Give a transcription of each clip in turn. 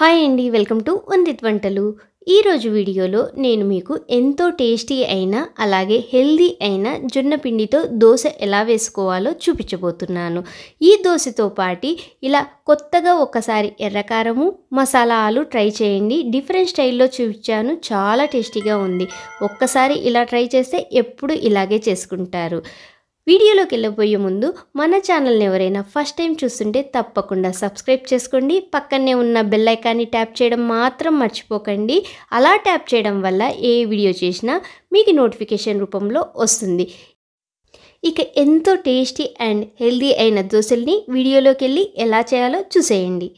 Hi అండి welcome to వందిత్ వంటలు. ఈరోజు వీడియోలో నేను మీకు ఎంతో టేస్టీ అయిన అలాగే హెల్దీ అయిన జొన్న పిండితో దోశ ఎలా వేసుకోవాలో చూపించబోతున్నాను. ఈ దోశతో పాటి ఇలా కొత్తగా ఒక్కసారి ఎర్రకారము మసాలాలు ట్రై చేయండి. డిఫరెంట్ స్టైల్లో చూపించాను చాలా టేస్టీగా ఉంది. ఒక్కసారి ఇలా ట్రై చేస్తే ఎప్పుడు ఇలాగే చేసుకుంటారు. వీడియోలోకి వెళ్ళబోయే ముందు మన ఛానల్ని ఎవరైనా ఫస్ట్ టైం చూస్తుంటే తప్పకుండా సబ్స్క్రైబ్ చేసుకోండి. పక్కనే ఉన్న బెల్ ఐకాన్ని ట్యాప్ చేయడం మాత్రం మర్చిపోకండి. అలా ట్యాప్ చేయడం వల్ల ఏ వీడియో చేసినా మీకు నోటిఫికేషన్ రూపంలో వస్తుంది. ఇక ఎంతో టేస్టీ అండ్ హెల్దీ అయిన దోశల్ని వీడియోలోకి వెళ్ళి ఎలా చేయాలో చూసేయండి.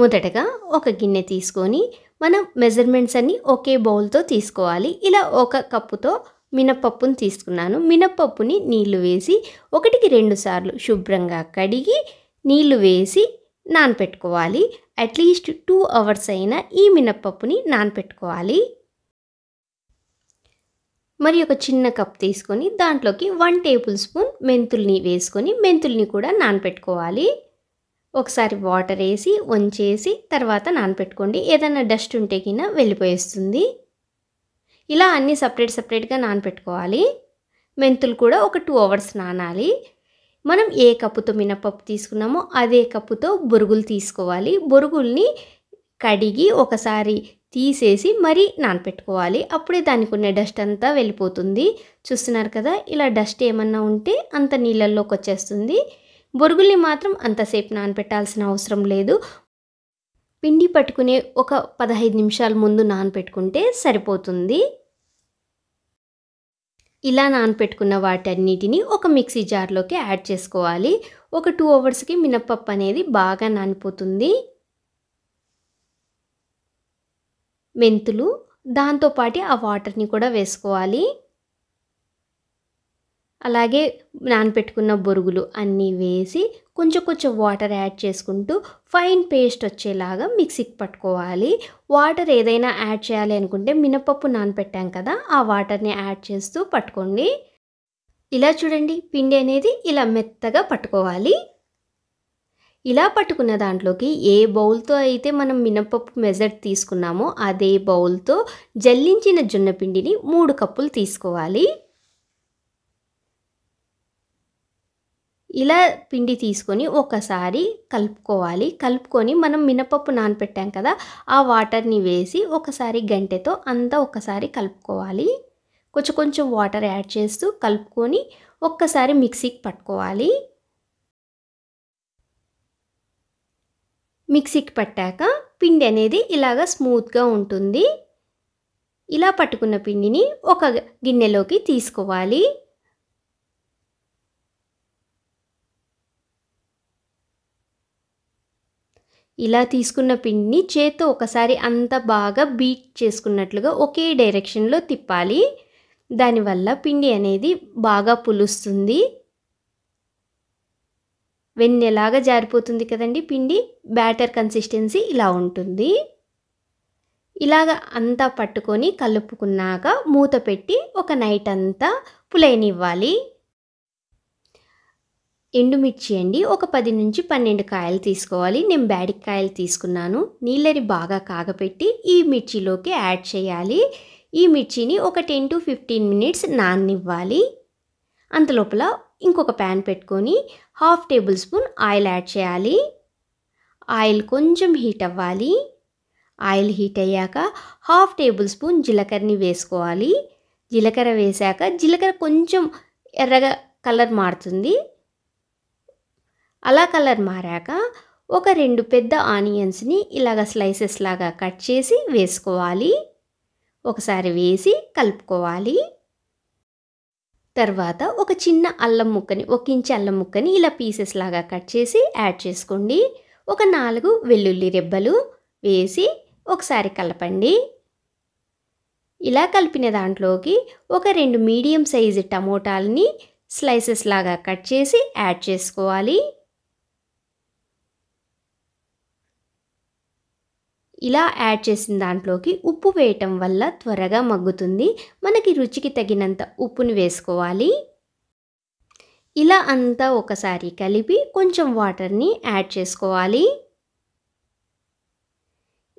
మొదటగా ఒక గిన్నె తీసుకొని మనం మెజర్మెంట్స్ అన్ని ఒకే బౌల్తో తీసుకోవాలి. ఇలా ఒక కప్పుతో మినపప్పుని తీసుకున్నాను. మినపప్పుని నీళ్ళు వేసి ఒకటికి రెండు సార్లు శుభ్రంగా కడిగి నీళ్ళు వేసి నానపెట్టుకోవాలి. అట్లీస్ట్ టూ అవర్స్ అయినా ఈ మినపప్పుని నానపెట్టుకోవాలి. మరి ఒక చిన్న కప్ తీసుకొని దాంట్లోకి వన్ టేబుల్ స్పూన్ మెంతుల్ని వేసుకొని మెంతుల్ని కూడా నానపెట్టుకోవాలి. ఒకసారి వాటర్ వేసి వంచేసి తర్వాత నానపెట్టుకోండి. ఏదైనా డస్ట్ ఉంటే కింద వెళ్ళిపోయేస్తుంది. ఇలా అన్నీ సపరేట్ సపరేట్గా నానపెట్టుకోవాలి. మెంతులు కూడా ఒక టూ అవర్స్ నానాలి. మనం ఏ కప్పుతో మినపప్పు తీసుకున్నామో అదే కప్పుతో బొరుగులు తీసుకోవాలి. బొరుగుల్ని కడిగి ఒకసారి తీసేసి మరీ నానపెట్టుకోవాలి. అప్పుడే దానికి ఉన్న డస్ట్ అంతా వెళ్ళిపోతుంది. చూస్తున్నారు కదా ఇలా డస్ట్ ఏమన్నా ఉంటే అంత నీళ్ళల్లోకి వచ్చేస్తుంది. బొరుగుల్ని మాత్రం అంతసేపు నానపెట్టాల్సిన అవసరం లేదు. పిండి పట్టుకునే ఒక పదహైదు నిమిషాల ముందు నానపెట్టుకుంటే సరిపోతుంది. ఇలా నానపెట్టుకున్న వాటన్నిటిని ఒక మిక్సీ జార్లోకి యాడ్ చేసుకోవాలి. ఒక టూ అవర్స్కి మినప్పప్పు అనేది బాగా నానిపోతుంది. మెంతులు దాంతోపాటు ఆ వాటర్ని కూడా వేసుకోవాలి. అలాగే నానపెట్టుకున్న బొరుగులు అన్నీ వేసి కొంచెం కొంచెం వాటర్ యాడ్ చేసుకుంటూ ఫైన్ పేస్ట్ వచ్చేలాగా మిక్సీకి పట్టుకోవాలి. వాటర్ ఏదైనా యాడ్ చేయాలి అనుకుంటే మినపప్పు నానపెట్టాం కదా ఆ వాటర్ని యాడ్ చేస్తూ పట్టుకోండి. ఇలా చూడండి పిండి అనేది ఇలా మెత్తగా పట్టుకోవాలి. ఇలా పట్టుకున్న దాంట్లోకి ఏ బౌల్తో అయితే మనం మినపప్పు మెజర్ తీసుకున్నామో అదే బౌల్తో జల్లించిన జొన్న పిండిని మూడు కప్పులు తీసుకోవాలి. ఇలా పిండి తీసుకొని ఒకసారి కలుపుకోవాలి. కలుపుకొని మనం మినపప్పు నానపెట్టాం కదా ఆ వాటర్ని వేసి ఒకసారి గంటెతో అంతా ఒకసారి కలుపుకోవాలి. కొంచెం కొంచెం వాటర్ యాడ్ చేస్తూ కలుపుకొని ఒక్కసారి మిక్సీకి పట్టుకోవాలి. మిక్సీకి పట్టాక పిండి అనేది ఇలాగ స్మూత్గా ఉంటుంది. ఇలా పట్టుకున్న పిండిని ఒక గిన్నెలోకి తీసుకోవాలి. ఇలా తీసుకున్న పిండిని చేత్తో ఒకసారి అంత బాగా బీట్ చేసుకున్నట్లుగా ఒకే డైరెక్షన్లో తిప్పాలి. దానివల్ల పిండి అనేది బాగా పులుస్తుంది. వెన్నెలాగా జారిపోతుంది కదండి పిండి? బ్యాటర్ కన్సిస్టెన్సీ ఇలా ఉంటుంది. ఇలాగ అంతా పట్టుకొని కలుపుకున్నాక మూత పెట్టి ఒక నైట్ అంతా పులైనివ్వాలి. ఎండుమిర్చి అండి. ఒక పది నుంచి పన్నెండు కాయలు తీసుకోవాలి. నేను బ్యాడిక్ కాయలు తీసుకున్నాను. నీళ్ళని బాగా కాగపెట్టి ఈ మిర్చిలోకి యాడ్ చేయాలి. ఈ మిర్చిని ఒక టెన్ టు ఫిఫ్టీన్ మినిట్స్ నాననివ్వాలి. అంతలోపల ఇంకొక ప్యాన్ పెట్టుకొని half tablespoon oil add చేయాలి. ఆయిల్ కొంచెం హీట్ అవ్వాలి. ఆయిల్ హీట్ అయ్యాక హాఫ్ టేబుల్ స్పూన్ జీలకర్రని వేసుకోవాలి. జీలకర్ర వేసాక జీలకర్ర కొంచెం ఎర్రగా కలర్ మారుతుంది. అలా కలర్ మారాక ఒక రెండు పెద్ద ఆనియన్స్ని ఇలాగ స్లైసెస్ లాగా కట్ చేసి వేసుకోవాలి. ఒకసారి వేసి కలుపుకోవాలి. తర్వాత ఒక చిన్న అల్లం ముక్కని ఒక ఇంచు అల్లం ముక్కని ఇలా పీసెస్ లాగా కట్ చేసి యాడ్ చేసుకోండి. ఒక నాలుగు వెల్లుల్లి రెబ్బలు వేసి ఒకసారి కలపండి. ఇలా కలిపిన దాంట్లోకి ఒక రెండు మీడియం సైజు టమోటాలని స్లైసెస్ లాగా కట్ చేసి యాడ్ చేసుకోవాలి. ఇలా యాడ్ చేసిన దాంట్లోకి ఉప్పు వేయటం వల్ల త్వరగా మగ్గుతుంది. మనకి రుచికి తగినంత ఉప్పుని వేసుకోవాలి. ఇలా అంతా ఒకసారి కలిపి కొంచెం వాటర్ని యాడ్ చేసుకోవాలి.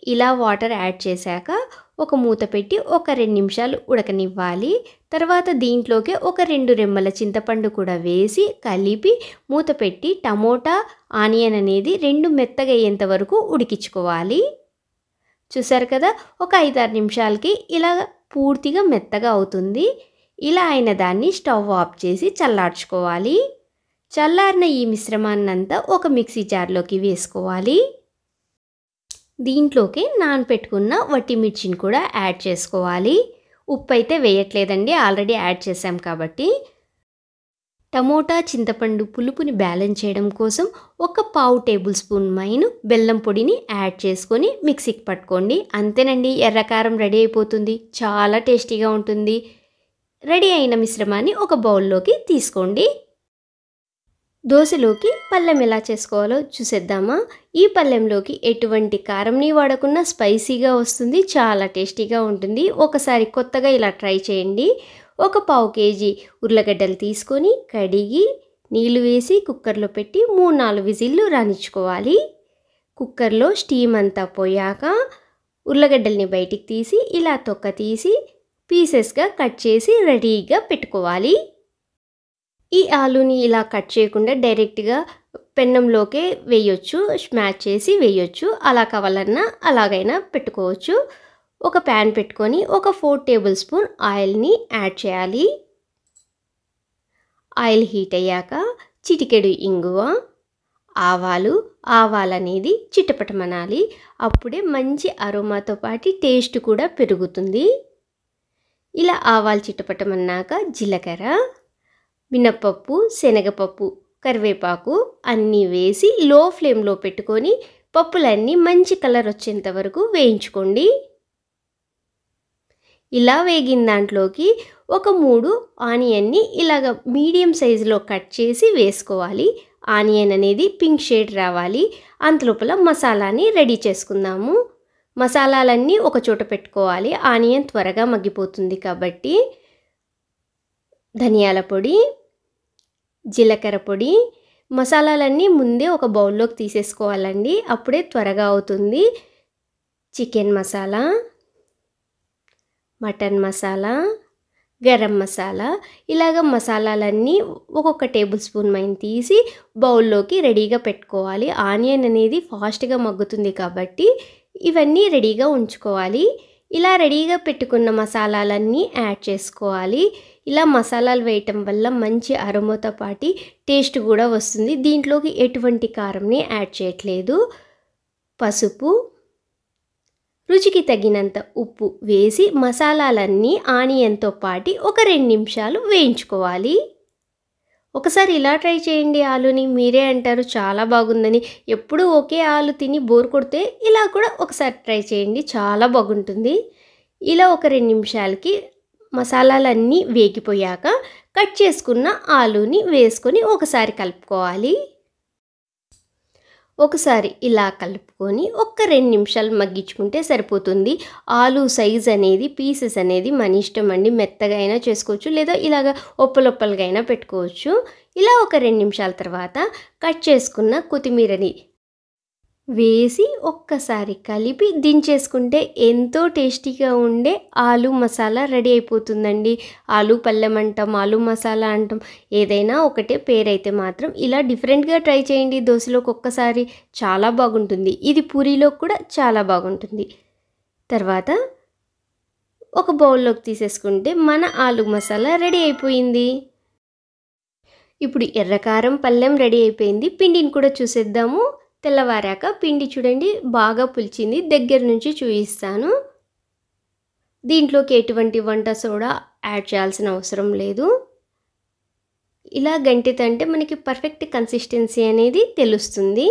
ఇలా వాటర్ యాడ్ చేశాక ఒక మూత పెట్టి ఒక రెండు నిమిషాలు ఉడకనివ్వాలి. తర్వాత దీంట్లోకి ఒక రెండు రెమ్మల చింతపండు కూడా వేసి కలిపి మూత పెట్టి టమోటా ఆనియన్ అనేది రెండు మెత్తగయ్యేంత వరకు ఉడికించుకోవాలి. చూసారు కదా ఒక ఐదారు నిమిషాలకి ఇలా పూర్తిగా మెత్తగా అవుతుంది. ఇలా అయిన దాన్ని స్టవ్ ఆఫ్ చేసి చల్లార్చుకోవాలి. చల్లారిన ఈ మిశ్రమాన్నంతా ఒక మిక్సీ జార్లోకి వేసుకోవాలి. దీంట్లోకి నానపెట్టుకున్న వట్టి మిర్చిని కూడా యాడ్ చేసుకోవాలి. ఉప్పు అయితే వేయట్లేదండి ఆల్రెడీ యాడ్ చేసాం కాబట్టి. టమోటా చింతపండు పులుపుని బ్యాలెన్స్ చేయడం కోసం ఒక పావు టేబుల్ స్పూన్ మైను బెల్లం పొడిని యాడ్ చేసుకొని మిక్సీకి పట్టుకోండి. అంతేనండి ఎర్రకారం రెడీ అయిపోతుంది. చాలా టేస్టీగా ఉంటుంది. రెడీ అయిన మిశ్రమాన్ని ఒక బౌల్లోకి తీసుకోండి. దోశలోకి పళ్ళెం ఎలా చేసుకోవాలో చూసేద్దామా? ఈ పళ్ళెంలోకి ఎటువంటి కారంని వాడకుండా స్పైసీగా వస్తుంది చాలా టేస్టీగా ఉంటుంది. ఒకసారి కొత్తగా ఇలా ట్రై చేయండి. ఒక పావు కేజీ ఉర్లగడ్డలు తీసుకొని కడిగి నీళ్ళు వేసి కుక్కర్లో పెట్టి మూడు నాలుగు విజిల్లు రాణించుకోవాలి. కుక్కర్లో స్టీమ్ అంతా పోయాక ఉర్లగడ్డల్ని బయటికి తీసి ఇలా తొక్క తీసి పీసెస్గా కట్ చేసి రెడీగా పెట్టుకోవాలి. ఈ ఆలుని ఇలా కట్ చేయకుండా డైరెక్ట్గా పెన్నంలోకే వేయొచ్చు స్మాష్ చేసి వేయొచ్చు. అలా కావాలన్నా అలాగైనా పెట్టుకోవచ్చు. ఒక ప్యాన్ పెట్టుకొని ఒక ఫోర్ టేబుల్ స్పూన్ ఆయిల్ని యాడ్ చేయాలి. ఆయిల్ హీట్ అయ్యాక చిటికెడు ఇంగువ ఆవాలు ఆవాలు అనేది చిటపటమనాలి. అప్పుడే మంచి అరోమాతో పాటు టేస్ట్ కూడా పెరుగుతుంది. ఇలా ఆవాలు చిటపటమన్నాక జీలకర్ర మినప్పప్పు శనగపప్పు కరివేపాకు అన్నీ వేసి లో ఫ్లేమ్లో పెట్టుకొని పప్పులన్నీ మంచి కలర్ వచ్చేంత వరకు వేయించుకోండి. ఇలా వేగిన దాంట్లోకి ఒక మూడు ఆనియన్ని ఇలాగ మీడియం సైజులో కట్ చేసి వేసుకోవాలి. ఆనియన్ అనేది పింక్ షేడ్ రావాలి. అంతలోపల మసాలాని రెడీ చేసుకుందాము. మసాలాలన్నీ ఒక చోట పెట్టుకోవాలి. ఆనియన్ త్వరగా మగ్గిపోతుంది కాబట్టి ధనియాల పొడి జీలకర్ర పొడి మసాలాలన్నీ ముందే ఒక బౌల్లోకి తీసేసుకోవాలండి. అప్పుడే త్వరగా అవుతుంది. చికెన్ మసాలా. మటన్ మసాలా గరం మసాలా ఇలాగ మసాలాలన్నీ ఒక్కొక్క టేబుల్ స్పూన్ మైన తీసి బౌల్లోకి రెడీగా పెట్టుకోవాలి. ఆనియన్ అనేది ఫాస్ట్గా మగ్గుతుంది కాబట్టి ఇవన్నీ రెడీగా ఉంచుకోవాలి. ఇలా రెడీగా పెట్టుకున్న మసాలాలన్నీ యాడ్ చేసుకోవాలి. ఇలా మసాలాలు వేయటం వల్ల మంచి అరుమతో పాటి టేస్ట్ కూడా వస్తుంది. దీంట్లోకి ఎటువంటి కారంని యాడ్ చేయట్లేదు. పసుపు రుచికి తగినంత ఉప్పు వేసి మసాలాలన్నీ ఆనియన్తో పాటి ఒక రెండు నిమిషాలు వేయించుకోవాలి. ఒకసారి ఇలా ట్రై చేయండి ఆలుని. మీరే అంటారు చాలా బాగుందని. ఎప్పుడు ఒకే ఆలు తిని బోర్ కొడితే ఇలా కూడా ఒకసారి ట్రై చేయండి చాలా బాగుంటుంది. ఇలా ఒక రెండు నిమిషాలకి మసాలాలన్నీ వేగిపోయాక కట్ చేసుకున్న ఆలుని వేసుకొని ఒకసారి కలుపుకోవాలి. ఒకసారి ఇలా కలుపుకొని ఒక్క రెండు నిమిషాలు మగ్గించుకుంటే సరిపోతుంది. ఆలు సైజ్ అనేది పీసెస్ అనేది మన ఇష్టం అండి. మెత్తగా అయినా చేసుకోవచ్చు లేదా ఇలాగ ఒప్పలొప్పలుగా అయినా పెట్టుకోవచ్చు. ఇలా ఒక రెండు నిమిషాల తర్వాత కట్ చేసుకున్న కొత్తిమీరని వేసి ఒక్కసారి కలిపి దించేసుకుంటే ఎంతో టేస్టీగా ఉండే ఆలు మసాలా రెడీ అయిపోతుందండి. ఆలు పల్లెం అంటాం ఆలు మసాలా అంటాం ఏదైనా ఒకటే పేరైతే మాత్రం ఇలా డిఫరెంట్గా ట్రై చేయండి. దోశలోకి ఒక్కసారి చాలా బాగుంటుంది. ఇది పూరీలో కూడా చాలా బాగుంటుంది. తర్వాత ఒక బౌల్లోకి తీసేసుకుంటే మన ఆలు మసాలా రెడీ అయిపోయింది. ఇప్పుడు ఎర్రకారం పళ్ళెం రెడీ అయిపోయింది. పిండిని కూడా చూసేద్దాము. తెల్లవారాక పిండి చూడండి బాగా పులిచింది. దగ్గర నుంచి చూపిస్తాను దీంట్లోకి ఎటువంటి వంట సోడా యాడ్ చేయాల్సిన అవసరం లేదు. ఇలా గంటితంటే మనకి పర్ఫెక్ట్ కన్సిస్టెన్సీ అనేది తెలుస్తుంది.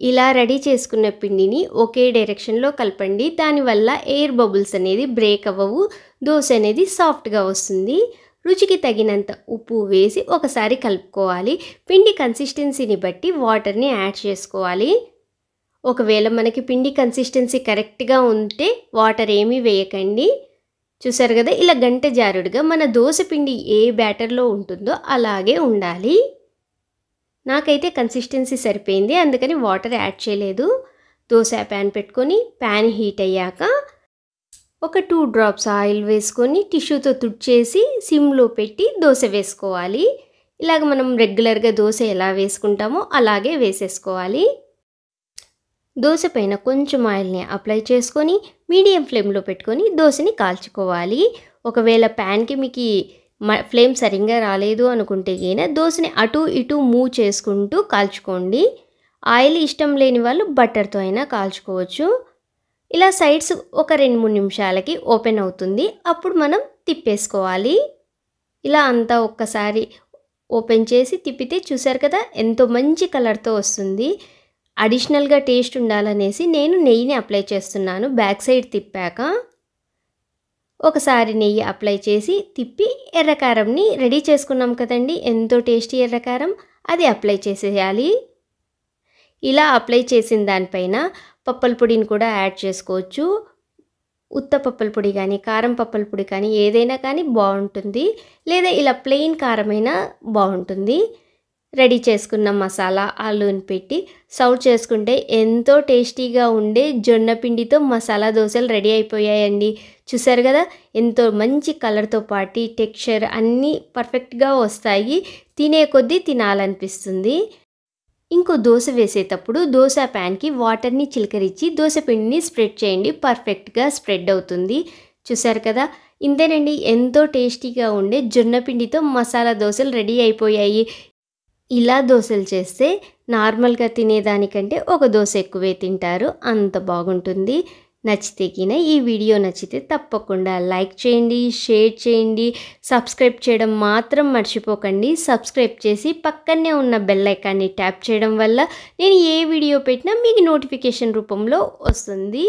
ఇలా రెడీ చేసుకున్న పిండిని ఒకే డైరెక్షన్లో కలపండి. దానివల్ల ఎయిర్ బబుల్స్ అనేది బ్రేక్ అవ్వవు. దోశ అనేది సాఫ్ట్గా వస్తుంది. రుచికి తగినంత ఉప్పు వేసి ఒకసారి కలుపుకోవాలి. పిండి కన్సిస్టెన్సీని బట్టి వాటర్ని యాడ్ చేసుకోవాలి. ఒకవేళ మనకి పిండి కన్సిస్టెన్సీ కరెక్ట్గా ఉంటే వాటర్ ఏమీ వేయకండి. చూసారు కదా ఇలా గంట జారుడుగా మన దోశ పిండి ఏ బ్యాటర్లో ఉంటుందో అలాగే ఉండాలి. నాకైతే కన్సిస్టెన్సీ సరిపోయింది అందుకని వాటర్ యాడ్ చేయలేదు. దోశ ప్యాన్ పెట్టుకొని ప్యాన్ హీట్ అయ్యాక ఒక టూ డ్రాప్స్ ఆయిల్ వేసుకొని టిష్యూతో తుడిచేసి సిమ్లో పెట్టి దోశ వేసుకోవాలి. ఇలాగ మనం రెగ్యులర్గా దోశ ఎలా వేసుకుంటామో అలాగే వేసేసుకోవాలి. దోశ పైన కొంచెం ఆయిల్ని అప్లై చేసుకొని మీడియం ఫ్లేమ్లో పెట్టుకొని దోశని కాల్చుకోవాలి. ఒకవేళ ప్యాన్కి మీకు ఫ్లేమ్ సరిగ్గా రాలేదు అనుకుంటే గిన దోశని అటు ఇటు మూవ్ చేసుకుంటూ కాల్చుకోండి. ఆయిల్ ఇష్టం లేని వాళ్ళు బటర్తో అయినా కాల్చుకోవచ్చు. ఇలా సైడ్స్ ఒక రెండు మూడు నిమిషాలకి ఓపెన్ అవుతుంది. అప్పుడు మనం తిప్పేసుకోవాలి. ఇలా అంతా ఒక్కసారి ఓపెన్ చేసి తిప్పితే చూసారు కదా ఎంతో మంచి కలర్తో వస్తుంది. అడిషనల్గా టేస్ట్ ఉండాలనేసి నేను నెయ్యిని అప్లై చేస్తున్నాను. బ్యాక్ సైడ్ తిప్పాక ఒకసారి నెయ్యి అప్లై చేసి తిప్పి ఎర్రకారంని రెడీ చేసుకున్నాం కదండి. ఎంతో టేస్టీ ఎర్రకారం. అది అప్లై చేసేయాలి. ఇలా అప్లై చేసిన దానిపైన పప్పల పొడిని కూడా యాడ్ చేసుకోవచ్చు. ఉత్త పప్పల పొడి కానీ కారం పప్పల పొడి కానీ ఏదైనా కానీ బాగుంటుంది. లేదా ఇలా ప్లెయిన్ కారమైనా బాగుంటుంది. రెడీ చేసుకున్న మసాలా ఆలూని పెట్టి సర్వ్ చేసుకుంటే ఎంతో టేస్టీగా ఉండే జొన్న పిండితో మసాలా దోశలు రెడీ అయిపోయాయండి. చూసారు కదా? ఎంతో మంచి కలర్తో పాటు టెక్స్చర్ అన్నీ పర్ఫెక్ట్గా వస్తాయి. తినే కొద్దీ తినాలనిపిస్తుంది. ఇంకో దోశ వేసేటప్పుడు దోశ ప్యాన్కి వాటర్ని చిలకరించి దోశ పిండిని స్ప్రెడ్ చేయండి. పర్ఫెక్ట్గా స్ప్రెడ్ అవుతుంది. చూసారు కదా? ఇంతేనండి. ఎంతో టేస్టీగా ఉండే జొన్న పిండితో మసాలా దోశలు రెడీ అయిపోయాయి. ఇలా దోశలు చేస్తే నార్మల్గా తినేదానికంటే ఒక దోశ ఎక్కువే తింటారు. అంత బాగుంటుంది. నచ్చితే కిన ఈ వీడియో నచ్చితే తప్పకుండా లైక్ చేయండి షేర్ చేయండి సబ్స్క్రైబ్ చేయడం మాత్రం మర్చిపోకండి. సబ్స్క్రైబ్ చేసి పక్కనే ఉన్న బెల్ ఐకాన్ని ట్యాప్ చేయడం వల్ల నేను ఏ వీడియో పెట్టినా మీకు నోటిఫికేషన్ రూపంలో వస్తుంది.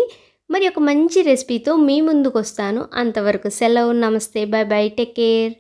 మరి ఒక మంచి రెసిపీతో మీ ముందుకు వస్తాను అంతవరకు సెలవు. నమస్తే. Bye bye take care.